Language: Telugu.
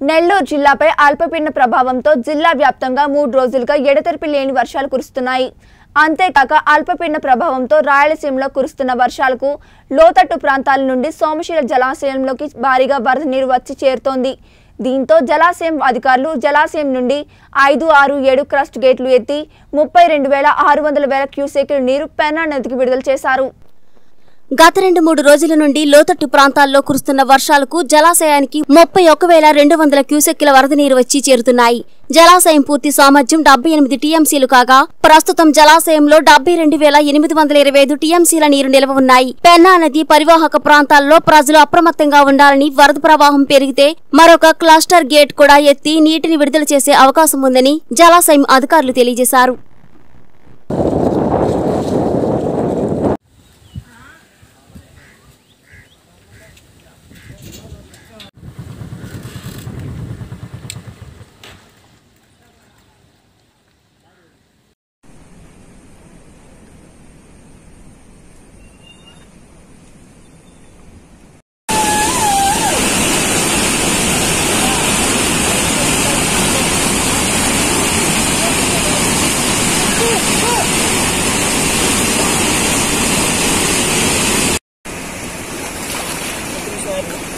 నెల్లూరు జిల్లాపై అల్పపీడన ప్రభావంతో జిల్లా వ్యాప్తంగా మూడు రోజులుగా ఎడతెరిపి లేని వర్షాలు కురుస్తున్నాయి. అంతేకాక అల్పపీడన ప్రభావంతో రాయలసీమలో కురుస్తున్న వర్షాలకు లోతట్టు ప్రాంతాల నుండి సోమశీల జలాశయంలోకి భారీగా వరద నీరు వచ్చి చేరుతోంది. దీంతో జలాశయం అధికారులు జలాశయం నుండి ఐదు ఆరు ఏడు క్రస్ట్ గేట్లు ఎత్తి ముప్పై రెండు వేల ఆరు వందల వేల క్యూసెక్ల నీరు పెన్నా నదికి విడుదల చేశారు. గత రెండు మూడు రోజుల నుండి లోతట్టు ప్రాంతాల్లో కురుస్తున్న వర్షాలకు జలాశయానికి ముప్పై ఒక్క వేల రెండు వందల క్యూసెక్కుల వరద నీరు వచ్చి చేరుతున్నాయి. జలాశయం పూర్తి సామర్థ్యం డెబ్బై ఎనిమిది టీఎంసీలు కాగా ప్రస్తుతం జలాశయంలో డెబ్బై రెండు వేల ఎనిమిది వందల ఇరవై ఐదు టీఎంసీల నీరు నిల్వ ఉన్నాయి. పెన్నా నది పరివాహక ప్రాంతాల్లో ప్రజలు అప్రమత్తంగా ఉండాలని వరద ప్రవాహం పెరిగితే మరొక క్లస్టర్ గేట్ కూడా ఎత్తి నీటిని విడుదల చేసే అవకాశం ఉందని జలాశయం అధికారులు తెలియజేశారు. ないか